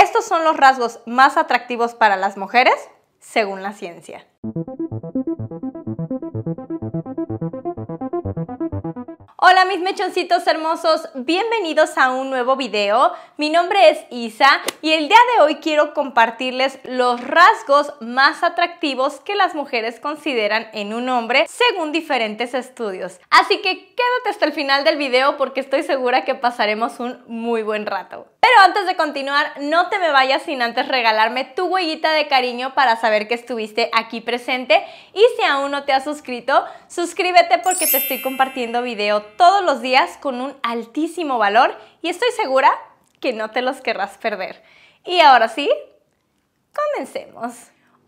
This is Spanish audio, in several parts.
Estos son los rasgos más atractivos para las mujeres según la ciencia. Hola mis mechoncitos hermosos, bienvenidos a un nuevo video. Mi nombre es Isa y el día de hoy quiero compartirles los rasgos más atractivos que las mujeres consideran en un hombre según diferentes estudios. Así que quédate hasta el final del video porque estoy segura que pasaremos un muy buen rato. Pero antes de continuar, no te me vayas sin antes regalarme tu huellita de cariño para saber que estuviste aquí presente. Y si aún no te has suscrito, suscríbete porque te estoy compartiendo video todos los días con un altísimo valor y estoy segura que no te los querrás perder. Y ahora sí, comencemos.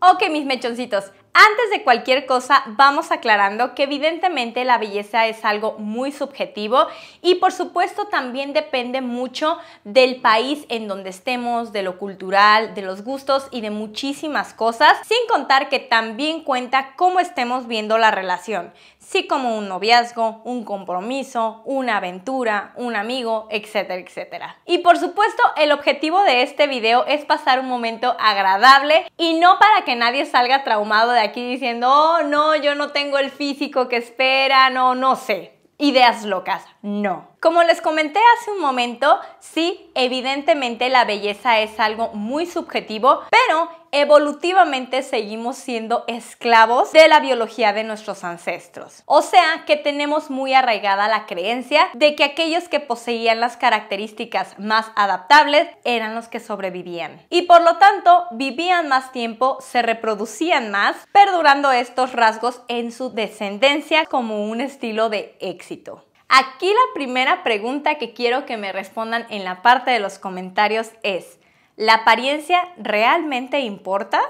Ok, mis mechoncitos, antes de cualquier cosa, vamos aclarando que evidentemente la belleza es algo muy subjetivo y por supuesto también depende mucho del país en donde estemos, de lo cultural, de los gustos y de muchísimas cosas, sin contar que también cuenta cómo estemos viendo la relación, si como un noviazgo, un compromiso, una aventura, un amigo, etcétera, etcétera. Y por supuesto, el objetivo de este video es pasar un momento agradable y no para que nadie salga traumado de aquí diciendo, oh, no, yo no tengo el físico que espera, no, no sé. Ideas locas, no. Como les comenté hace un momento, sí, evidentemente la belleza es algo muy subjetivo, pero evolutivamente seguimos siendo esclavos de la biología de nuestros ancestros. O sea que tenemos muy arraigada la creencia de que aquellos que poseían las características más adaptables eran los que sobrevivían. Y por lo tanto vivían más tiempo, se reproducían más, perdurando estos rasgos en su descendencia como un estilo de éxito. Aquí la primera pregunta que quiero que me respondan en la parte de los comentarios es, ¿la apariencia realmente importa?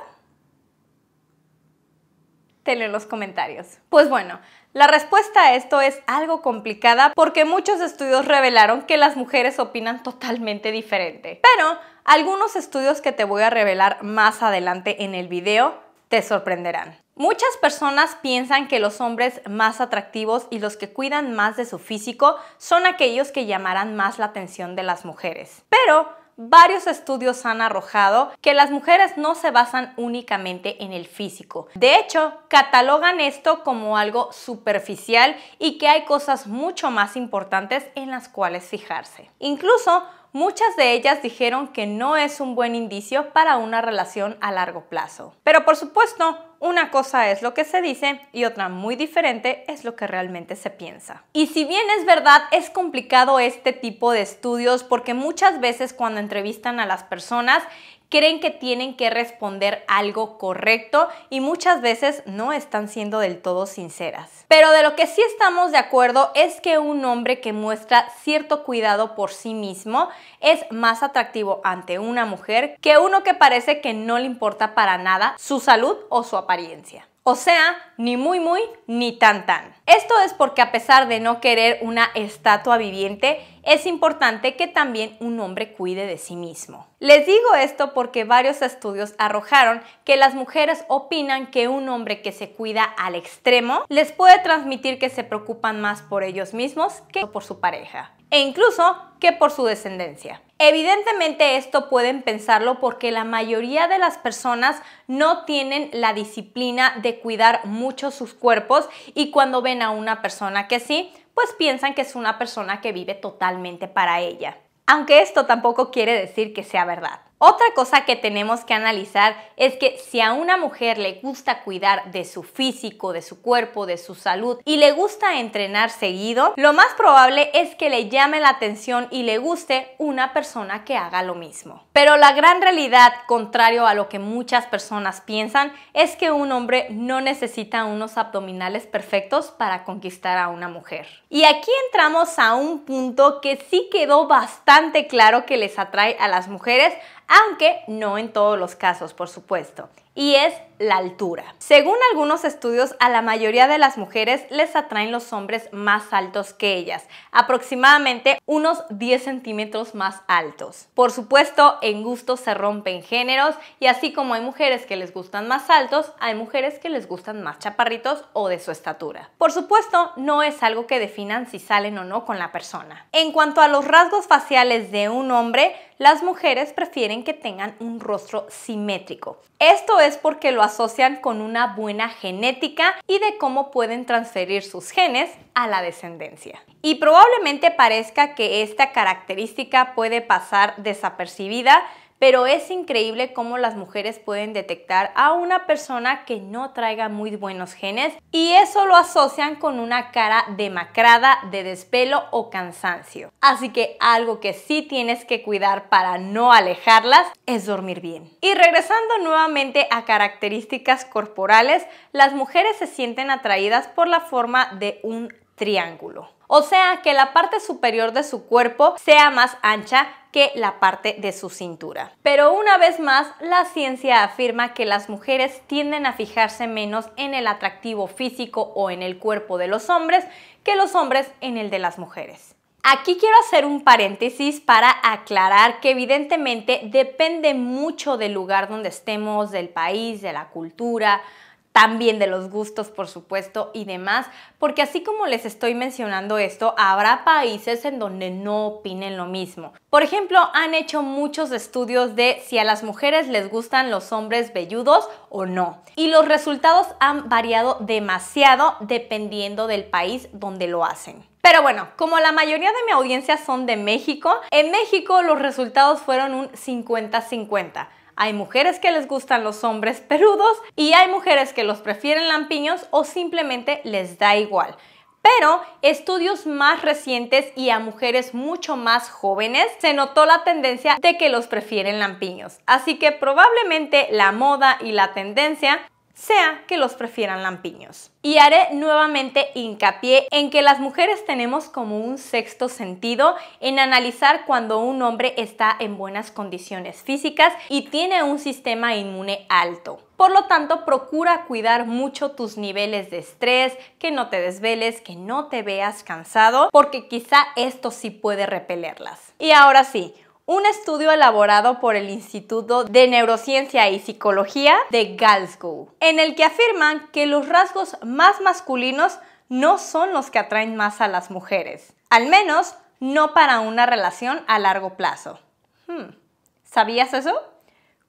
Tenlo en los comentarios. Pues bueno, la respuesta a esto es algo complicada porque muchos estudios revelaron que las mujeres opinan totalmente diferente. Pero algunos estudios que te voy a revelar más adelante en el video te sorprenderán. Muchas personas piensan que los hombres más atractivos y los que cuidan más de su físico son aquellos que llamarán más la atención de las mujeres. Pero varios estudios han arrojado que las mujeres no se basan únicamente en el físico. De hecho, catalogan esto como algo superficial y que hay cosas mucho más importantes en las cuales fijarse. Incluso muchas de ellas dijeron que no es un buen indicio para una relación a largo plazo. Pero por supuesto, una cosa es lo que se dice y otra muy diferente es lo que realmente se piensa. Y si bien es verdad, es complicado este tipo de estudios porque muchas veces cuando entrevistan a las personas creen que tienen que responder algo correcto y muchas veces no están siendo del todo sinceras. Pero de lo que sí estamos de acuerdo es que un hombre que muestra cierto cuidado por sí mismo es más atractivo ante una mujer que uno que parece que no le importa para nada su salud o su apariencia. O sea, ni muy muy ni tan tan. Esto es porque a pesar de no querer una estatua viviente, es importante que también un hombre cuide de sí mismo. Les digo esto porque varios estudios arrojaron que las mujeres opinan que un hombre que se cuida al extremo les puede transmitir que se preocupan más por ellos mismos que por su pareja e incluso que por su descendencia. Evidentemente esto pueden pensarlo porque la mayoría de las personas no tienen la disciplina de cuidar mucho sus cuerpos y cuando ven a una persona que sí, pues piensan que es una persona que vive totalmente para ella. Aunque esto tampoco quiere decir que sea verdad. Otra cosa que tenemos que analizar es que si a una mujer le gusta cuidar de su físico, de su cuerpo, de su salud y le gusta entrenar seguido, lo más probable es que le llame la atención y le guste una persona que haga lo mismo. Pero la gran realidad, contrario a lo que muchas personas piensan, es que un hombre no necesita unos abdominales perfectos para conquistar a una mujer. Y aquí entramos a un punto que sí quedó bastante claro que les atrae a las mujeres aunque no en todos los casos, por supuesto. y es la altura. Según algunos estudios, a la mayoría de las mujeres les atraen los hombres más altos que ellas, aproximadamente unos 10 centímetros más altos. Por supuesto, en gusto se rompen géneros y así como hay mujeres que les gustan más altos, hay mujeres que les gustan más chaparritos o de su estatura. Por supuesto, no es algo que definan si salen o no con la persona. En cuanto a los rasgos faciales de un hombre, las mujeres prefieren que tengan un rostro simétrico. Esto es porque lo asocian con una buena genética y de cómo pueden transferir sus genes a la descendencia. Y probablemente parezca que esta característica puede pasar desapercibida, pero es increíble cómo las mujeres pueden detectar a una persona que no traiga muy buenos genes y eso lo asocian con una cara demacrada, de despelo o cansancio. Así que algo que sí tienes que cuidar para no alejarlas es dormir bien. Y regresando nuevamente a características corporales, las mujeres se sienten atraídas por la forma de un triángulo. O sea, que la parte superior de su cuerpo sea más ancha que la parte de su cintura. Pero una vez más, la ciencia afirma que las mujeres tienden a fijarse menos en el atractivo físico o en el cuerpo de los hombres que los hombres en el de las mujeres. Aquí quiero hacer un paréntesis para aclarar que evidentemente depende mucho del lugar donde estemos, del país, de la cultura, también de los gustos, por supuesto, y demás, porque así como les estoy mencionando esto, habrá países en donde no opinen lo mismo. Por ejemplo, han hecho muchos estudios de si a las mujeres les gustan los hombres velludos o no, y los resultados han variado demasiado dependiendo del país donde lo hacen. Pero bueno, como la mayoría de mi audiencia son de México, en México los resultados fueron un 50-50. Hay mujeres que les gustan los hombres peludos y hay mujeres que los prefieren lampiños o simplemente les da igual. Pero estudios más recientes y a mujeres mucho más jóvenes se notó la tendencia de que los prefieren lampiños. Así que probablemente la moda y la tendencia sea que los prefieran lampiños. Y haré nuevamente hincapié en que las mujeres tenemos como un sexto sentido en analizar cuando un hombre está en buenas condiciones físicas y tiene un sistema inmune alto. Por lo tanto, procura cuidar mucho tus niveles de estrés, que no te desveles, que no te veas cansado, porque quizá esto sí puede repelerlas. Y ahora sí, un estudio elaborado por el Instituto de Neurociencia y Psicología de Glasgow, en el que afirman que los rasgos más masculinos no son los que atraen más a las mujeres, al menos no para una relación a largo plazo. Hmm, ¿Sabías eso?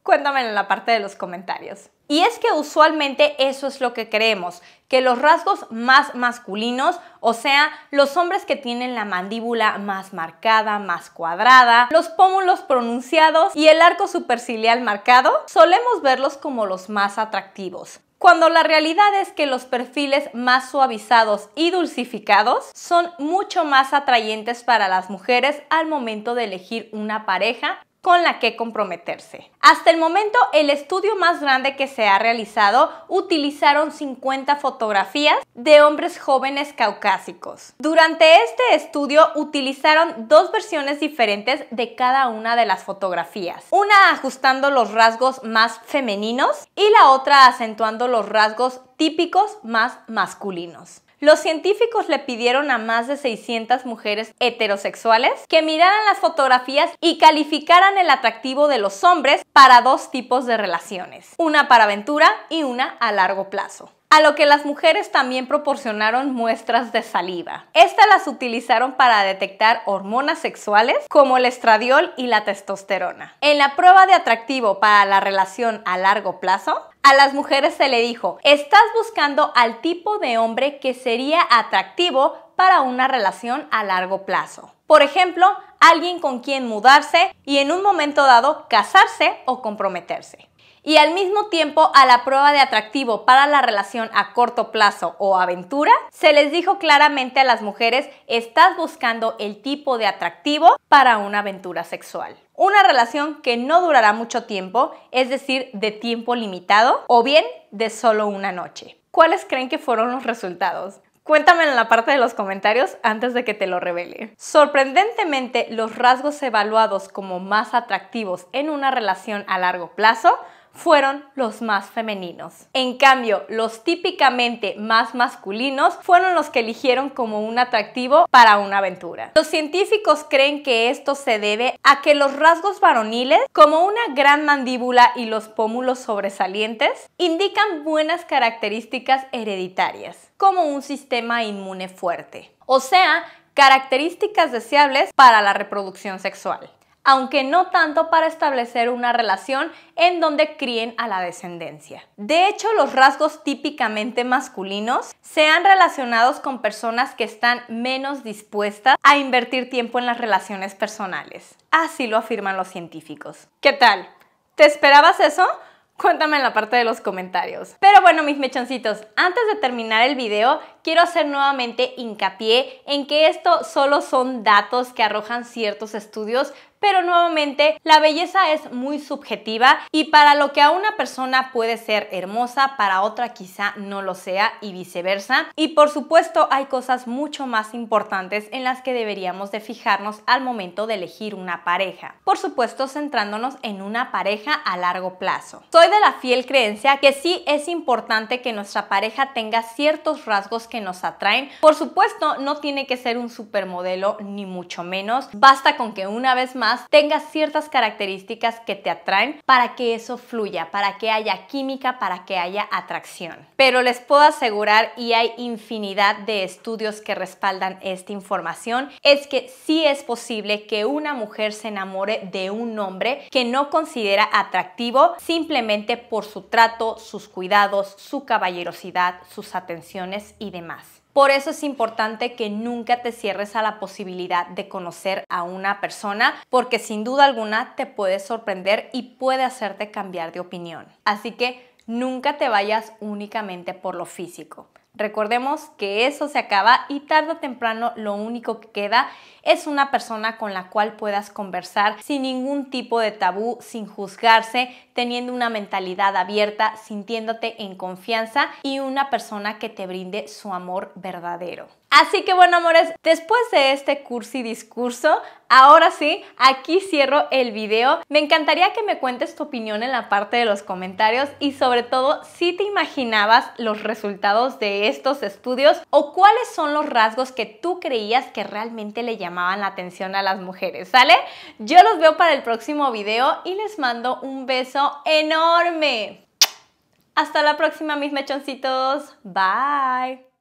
Cuéntamelo en la parte de los comentarios. Y es que usualmente eso es lo que creemos, que los rasgos más masculinos, o sea, los hombres que tienen la mandíbula más marcada, más cuadrada, los pómulos pronunciados y el arco superciliar marcado, solemos verlos como los más atractivos. Cuando la realidad es que los perfiles más suavizados y dulcificados son mucho más atrayentes para las mujeres al momento de elegir una pareja con la que comprometerse. Hasta el momento, el estudio más grande que se ha realizado utilizaron 50 fotografías de hombres jóvenes caucásicos. Durante este estudio utilizaron dos versiones diferentes de cada una de las fotografías, una ajustando los rasgos más femeninos y la otra acentuando los rasgos típicos más masculinos. Los científicos le pidieron a más de 600 mujeres heterosexuales que miraran las fotografías y calificaran el atractivo de los hombres para dos tipos de relaciones, una para aventura y una a largo plazo a lo que las mujeres también proporcionaron muestras de saliva. Estas las utilizaron para detectar hormonas sexuales como el estradiol y la testosterona. En la prueba de atractivo para la relación a largo plazo, a las mujeres se le dijo, estás buscando al tipo de hombre que sería atractivo para una relación a largo plazo. Por ejemplo, alguien con quien mudarse y en un momento dado casarse o comprometerse y al mismo tiempo a la prueba de atractivo para la relación a corto plazo o aventura, se les dijo claramente a las mujeres, estás buscando el tipo de atractivo para una aventura sexual. Una relación que no durará mucho tiempo, es decir, de tiempo limitado o bien de solo una noche. ¿Cuáles creen que fueron los resultados? Cuéntame en la parte de los comentarios antes de que te lo revele. Sorprendentemente, los rasgos evaluados como más atractivos en una relación a largo plazo fueron los más femeninos. En cambio, los típicamente más masculinos fueron los que eligieron como un atractivo para una aventura. Los científicos creen que esto se debe a que los rasgos varoniles, como una gran mandíbula y los pómulos sobresalientes, indican buenas características hereditarias, como un sistema inmune fuerte. O sea, características deseables para la reproducción sexual aunque no tanto para establecer una relación en donde críen a la descendencia. De hecho, los rasgos típicamente masculinos se han relacionado con personas que están menos dispuestas a invertir tiempo en las relaciones personales. Así lo afirman los científicos. ¿Qué tal? ¿Te esperabas eso? Cuéntame en la parte de los comentarios. Pero bueno, mis mechoncitos, antes de terminar el video, quiero hacer nuevamente hincapié en que esto solo son datos que arrojan ciertos estudios, pero nuevamente la belleza es muy subjetiva y para lo que a una persona puede ser hermosa, para otra quizá no lo sea y viceversa. Y por supuesto hay cosas mucho más importantes en las que deberíamos de fijarnos al momento de elegir una pareja. Por supuesto centrándonos en una pareja a largo plazo. Soy de la fiel creencia que sí es importante que nuestra pareja tenga ciertos rasgos que nos atraen. Por supuesto no tiene que ser un supermodelo ni mucho menos. Basta con que una vez más tengas ciertas características que te atraen para que eso fluya, para que haya química, para que haya atracción. Pero les puedo asegurar, y hay infinidad de estudios que respaldan esta información, es que sí es posible que una mujer se enamore de un hombre que no considera atractivo simplemente por su trato, sus cuidados, su caballerosidad, sus atenciones y demás. Por eso es importante que nunca te cierres a la posibilidad de conocer a una persona porque sin duda alguna te puede sorprender y puede hacerte cambiar de opinión. Así que nunca te vayas únicamente por lo físico. Recordemos que eso se acaba y tarde o temprano lo único que queda es una persona con la cual puedas conversar sin ningún tipo de tabú, sin juzgarse, teniendo una mentalidad abierta, sintiéndote en confianza y una persona que te brinde su amor verdadero. Así que bueno, amores, después de este curso y discurso, ahora sí, aquí cierro el video. Me encantaría que me cuentes tu opinión en la parte de los comentarios y sobre todo si te imaginabas los resultados estos estudios o cuáles son los rasgos que tú creías que realmente le llamaban la atención a las mujeres, ¿sale? Yo los veo para el próximo video y les mando un beso enorme. Hasta la próxima, mis mechoncitos. Bye.